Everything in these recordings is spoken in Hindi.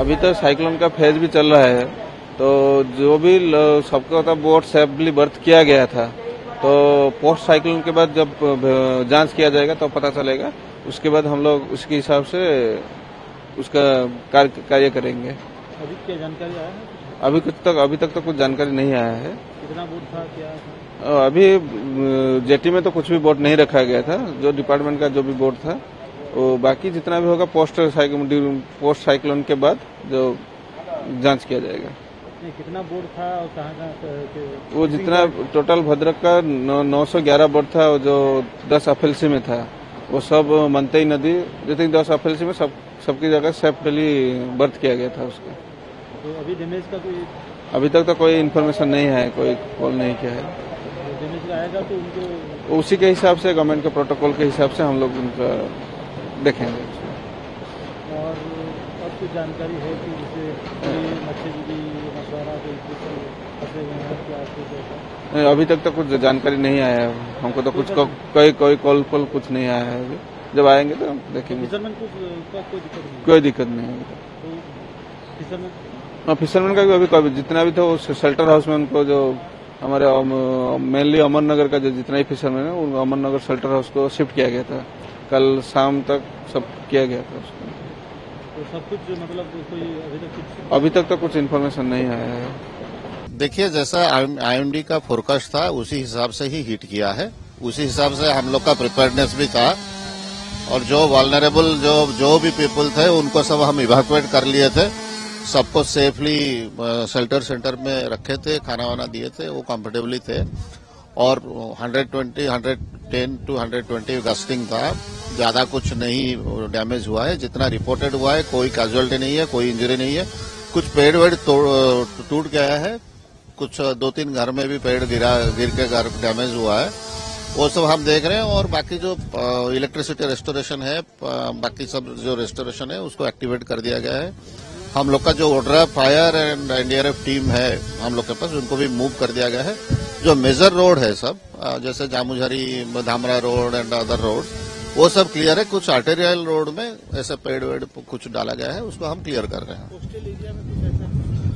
अभी तो साइक्लोन का फ़ेज़ भी चल रहा है। तो जो भी सबका था बोट सेफली बर्थ किया गया था। तो पोस्ट साइक्लोन के बाद जब जाँच किया जाएगा तो पता चलेगा। उसके बाद हम लोग उसके हिसाब से उसका कार्य कार्य करेंगे। अभी क्या जानकारी आया है? अभी कुछ तक अभी तक तो कुछ जानकारी नहीं आया है। कितना बोट था क्या था? अभी जेटी में तो कुछ भी बोट नहीं रखा गया था। जो डिपार्टमेंट का जो भी बोट था वो बाकी जितना भी होगा पोस्ट साइक्लोन पोस्ट साइक्लोन के बाद जो जाँच किया जाएगा। कितना बोर्ड था और कहाँ कहाँ वो जितना टोटल भद्रक का नौ सौ ग्यारह बोट था वो जो दस अफेलसी में था वो सब मनतई नदी जितनी दस अफेलसी में सब सबकी जगह सेफ्टली बर्थ किया गया था उसका। तो अभी डैमेज का कोई अभी तक तो कोई इन्फॉर्मेशन नहीं है कोई कॉल नहीं किया है। डैमेज आएगा तो उनको उसी के हिसाब से गवर्नमेंट के प्रोटोकॉल के हिसाब से हम लोग उनका देखेंगे। और और कुछ जानकारी है कि जैसे ये मछुआरा कोई फंसे हुए हैं क्या नहीं, अभी तक तो कुछ जानकारी नहीं आया है। हमको तो कुछ कोई कोई कॉल कॉल कुछ नहीं आया है अभी। जब आएँगे तो हम देखेंगे। कोई दिक्कत नहीं है? तो फिशरमैन हाँ का भी अभी कोई जितना भी था वो शेल्टर हाउस में उनको जो हमारे मेनली अमर नगर का जो जितना ही फिशरमैन है उनको अमर नगर शेल्टर हाउस को शिफ्ट किया गया था। कल शाम तक सब किया गया था उसको। तो सब कुछ मतलब कोई अभी तक कुछ अभी तक तो कुछ इन्फॉर्मेशन नहीं आया है। देखिए जैसा आईएमडी का फोरकास्ट था उसी हिसाब से ही हिट किया है। उसी हिसाब से हम लोग का प्रिपेयर्डनेस भी था। और जो वालनरेबल जो जो भी पीपल थे उनको सब हम इवाकुएट कर लिए थे। सबको सेफली शेल्टर सेंटर में रखे थे खाना वाना दिए थे वो कंफर्टेबली थे। और 120 110 टू 120 गस्टिंग था। ज़्यादा कुछ नहीं डैमेज हुआ है। जितना रिपोर्टेड हुआ है, कोई कैजुअलिटी नहीं है, कोई इंजरी नहीं है। कुछ पेड़ वेड़ तोड़- टूट गया है। कुछ दो तीन घर में भी पेड़ गिरा, गिर के घर डैमेज हुआ है। वो सब हम देख रहे हैं और बाकी जो इलेक्ट्रिसिटी रेस्टोरेशन है बाकी सब जो रेस्टोरेशन है, उसको एक्टिवेट कर दिया गया है। हम लोग का जो ODRA fire and NDRF team है, हम लोग के पास, उनको भी मूव कर दिया गया है। जो मेजर रोड है सब जैसे Jamujhari, Dhamra road and other road वो सब क्लियर है। कुछ आर्टेरियल रोड में ऐसे पेड़ वेड़ कुछ डाला गया है, उसको हम क्लियर कर रहे हैं।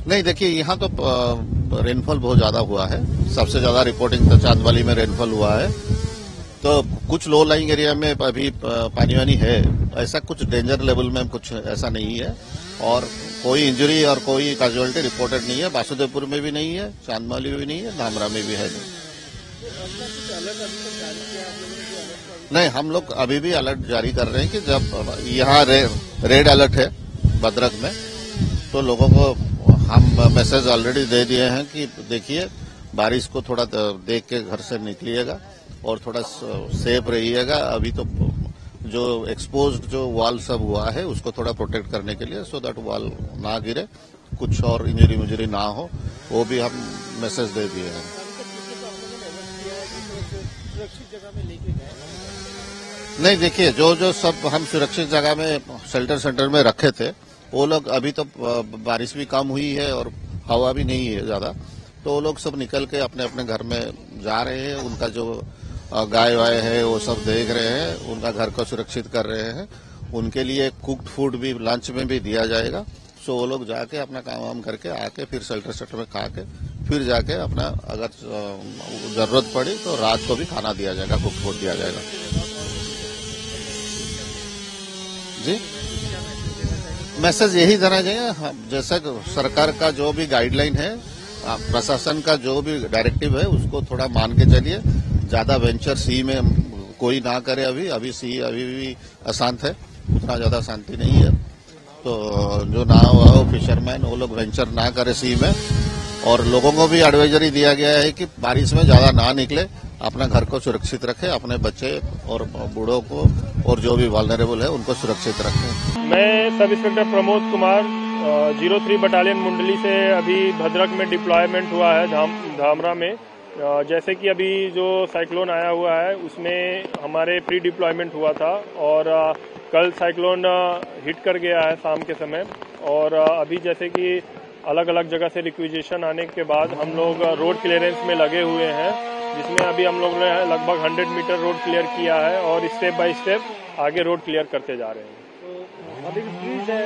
नहीं, देखिए, यहाँ तो रेनफॉल बहुत ज़्यादा हुआ है। सबसे ज़्यादा रिपोर्टिंग तो चांदवाली में रेनफॉल हुआ है। तो कुछ लो लाइंग एरिया में अभी पानी वानी है। ऐसा कुछ डेंजर लेवल में कुछ ऐसा नहीं है। और कोई इंजरी और कोई कैजुअलिटी रिपोर्टेड नहीं है। वासुदेवपुर में भी नहीं है चांदमाली में भी नहीं है, धामरा में भी है नहीं। नहीं हम लोग अभी भी अलर्ट जारी कर रहे हैं कि जब यहाँ रे, रेड अलर्ट है भद्रक में तो लोगों को हम मैसेज ऑलरेडी दे दिए हैं कि देखिए बारिश को थोड़ा देख के घर से निकलिएगा और थोड़ा सेफ़ रहिएगा। अभी तो जो एक्सपोज जो वॉल सब हुआ है उसको थोड़ा प्रोटेक्ट करने के लिए सो दैट वॉल ना गिरे कुछ और इंजरी मुजरी ना हो वो भी हम मैसेज दे दिए हैं नहीं, देखिए जो जो सब हम सुरक्षित जगह में शेल्टर सेंटर में रखे थे, वो लोग अभी तो बारिश भी कम हुई है और हवा भी नहीं है ज़्यादा तो वो लोग सब निकल के अपने अपने घर में जा रहे हैं, उनका जो गाय वाय है, वो सब देख रहे हैं, उनका घर को सुरक्षित कर रहे हैं, उनके लिए कुक्ड फ़ूड भी लंच में भी दिया जाएगा सो वो लोग जाके अपना काम वाम करके आके फिर शेल्टर सेंटर में खा के, फिर जाके अपना अगर ज़रूरत पड़ी तो रात को भी खाना दिया जाएगा कुक फ़ूड दिया जाएगा। जी। मैसेज यही देना चाहिए जैसा सरकार का जो भी गाइडलाइन है प्रशासन का जो भी डायरेक्टिव है, उसको थोड़ा मान के चलिए। ज़्यादा वेंचर सी में कोई ना करे अभी अभी सी अभी भी अशांत है, उतना ज़्यादा शांति नहीं है। तो जो नाव हो फिशरमैन वो लोग वेंचर ना करे सी में। और लोगों को भी एडवाइजरी दिया गया है कि बारिश में ज़्यादा ना निकले। अपना घर को सुरक्षित रखें, अपने बच्चे और बूढ़ों को और जो भी वालनरेबल है, उनको सुरक्षित रखें। मैं sub inspector Pramod Kumar zero three battalion Mundali से अभी भद्रक में डिप्लॉयमेंट हुआ है धाम, धामरा में। जैसे कि अभी जो साइक्लोन आया हुआ है, उसमें हमारे प्री डिप्लॉयमेंट हुआ था और कल साइक्लोन हिट कर गया है शाम के समय। और अभी जैसे कि अलग अलग जगह से रिक्विजेशन आने के बाद हम लोग रोड क्लियरेंस में लगे हुए हैं जिसमें अभी हम लोग ने लगभग 100 मीटर रोड क्लियर किया है और स्टेप बाय स्टेप आगे रोड क्लियर करते जा रहे हैं। तो अभी ब्रिज है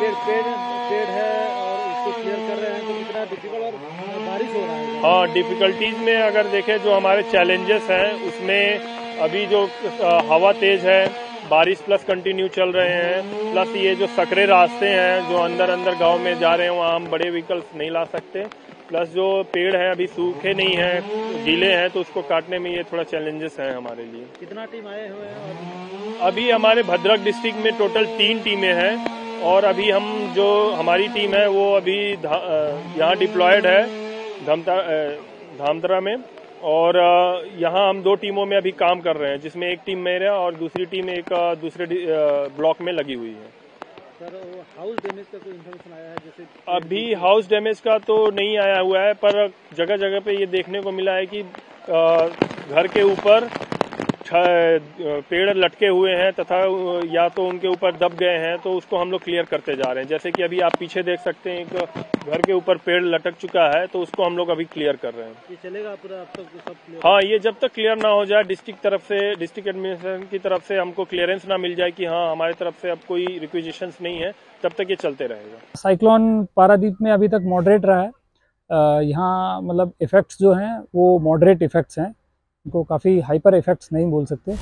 पेड़ पेड़ पेड़ है और उसको क्लियर कर रहे हैं तो कितना डिफ़िकल्ट और बारिश हो रहा है। हाँ डिफिकल्टीज में अगर देखें जो हमारे चैलेंजेस हैं उसमें अभी जो हवा तेज है बारिश प्लस कंटिन्यू चल रहे हैं प्लस ये जो सकरे रास्ते हैं जो अंदर अंदर गाँव में जा रहे हैं वहाँ हम बड़े व्हीकल्स नहीं ला सकते। प्लस जो पेड़ है अभी सूखे नहीं है गीले हैं तो उसको काटने में ये थोड़ा चैलेंजेस हैं हमारे लिए। कितना टीम आए हुए हैं अभी हमारे भद्रक डिस्ट्रिक्ट में टोटल तीन टीमें हैं और अभी हम जो हमारी टीम है वो अभी यहाँ डिप्लॉयड है धमता धामतरा में। और यहाँ हम दो टीमों में अभी काम कर रहे हैं जिसमें एक टीम मेरा और दूसरी टीम एक दूसरे ब्लॉक में लगी हुई है। सर हाउस डैमेज का कोई इन्फॉर्मेशन आया है जैसे अभी हाउस डैमेज का तो नहीं आया हुआ है पर जगह जगह पे ये देखने को मिला है कि घर के ऊपर पेड़ लटके हुए हैं तथा या तो उनके ऊपर दब गए हैं तो उसको हम लोग क्लियर करते जा रहे हैं। जैसे कि अभी आप पीछे देख सकते हैं एक घर के ऊपर पेड़ लटक चुका है तो उसको हम लोग अभी क्लियर कर रहे हैं। ये चलेगा पूरा अब तक सब क्लियर हाँ ये जब तक क्लियर ना हो जाए डिस्ट्रिक्ट तरफ़ से डिस्ट्रिक्ट एडमिनिस्ट्रेशन की तरफ़ से हमको क्लियरेंस ना मिल जाए कि हाँ हमारी तरफ़ से अब कोई रिक्विजिशंस नहीं है तब तक ये चलते रहेगा। साइक्लोन पारादीप में अभी तक मॉडरेट रहा है। यहाँ मतलब इफ़ेक्ट्स जो हैं वो मॉडरेट इफ़ेक्ट्स हैं। उनको काफ़ी हाइपर इफ़ेक्ट्स नहीं बोल सकते।